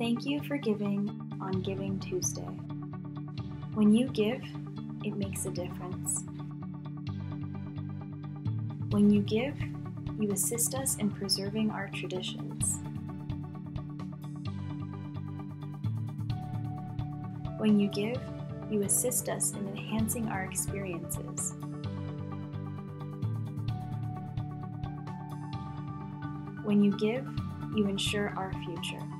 Thank you for giving on Giving Tuesday. When you give, it makes a difference. When you give, you assist us in preserving our traditions. When you give, you assist us in enhancing our experiences. When you give, you ensure our future.